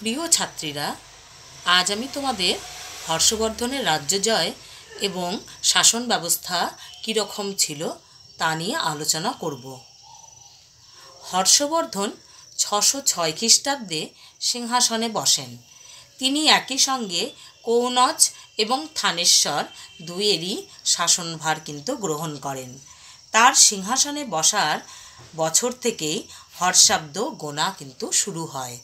প্রিয় ছাত্রীরা, আজ আমি তোমাদের হর্ষবর্ধনের রাজ্য জয় এবং শাসন ব্যবস্থা কীরকম ছিল তা নিয়ে আলোচনা করব। হর্ষবর্ধন ছশো ছয় খ্রিস্টাব্দে সিংহাসনে বসেন। তিনি একই সঙ্গে কৌনজ এবং থানেশ্বর দুইয়েরই শাসনভার কিন্তু গ্রহণ করেন। তার সিংহাসনে বসার বছর থেকেই হর্ষাব্দ গোনা কিন্তু শুরু হয়।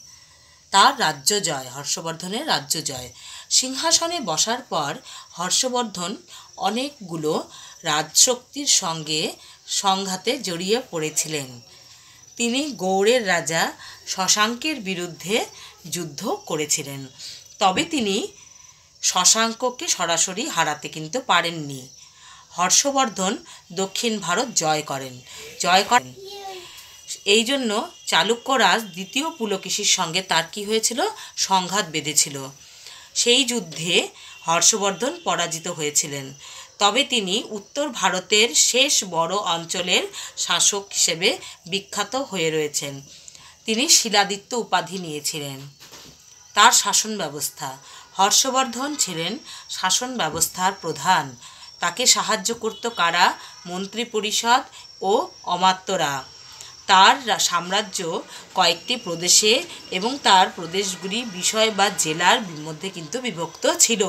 তার রাজ্য জয়, হর্ষবর্ধনের রাজ্য জয়। সিংহাসনে বসার পর হর্ষবর্ধন অনেকগুলো রাজশক্তির সঙ্গে সংঘাতে জড়িয়ে পড়েছিলেন। তিনি গৌড়ের রাজা শশাঙ্কের বিরুদ্ধে যুদ্ধ করেছিলেন। তবে তিনি শশাঙ্ককে সরাসরি হারাতে কিন্তু পারেননি। হর্ষবর্ধন দক্ষিণ ভারত জয় করেন। জয় করেন। এই জন্য চালুক্যরাজ দ্বিতীয় পুলকেশীর সঙ্গে তার কি হয়েছিল? সংঘাত বেঁধেছিল। সেই যুদ্ধে হর্ষবর্ধন পরাজিত হয়েছিলেন। তবে তিনি উত্তর ভারতের শেষ বড় অঞ্চলের শাসক হিসেবে বিখ্যাত হয়ে রয়েছেন। তিনি শিলাদিত্য উপাধি নিয়েছিলেন। তার শাসন ব্যবস্থা। হর্ষবর্ধন ছিলেন শাসন ব্যবস্থার প্রধান। তাকে সাহায্য করত কারা? মন্ত্রী পরিষদ ও অমাত্যরা। তার সাম্রাজ্য কয়েকটি প্রদেশে এবং তার প্রদেশগুলি বিষয় বা জেলার মধ্যে কিন্তু বিভক্ত ছিল।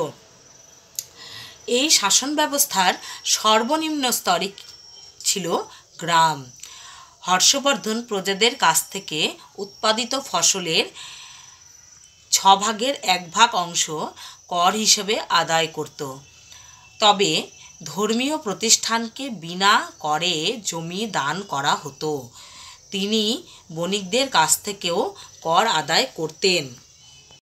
এই শাসন ব্যবস্থার সর্বনিম্ন স্তরে ছিল গ্রাম। হর্ষবর্ধন প্রজাদের কাছ থেকে উৎপাদিত ফসলের ছ ভাগের এক ভাগ অংশ কর হিসেবে আদায় করত। তবে ধর্মীয় প্রতিষ্ঠানকে বিনা করে জমি দান করা হতো। তিনি বণিকদের কাছ থেকেও কর আদায় করতেন।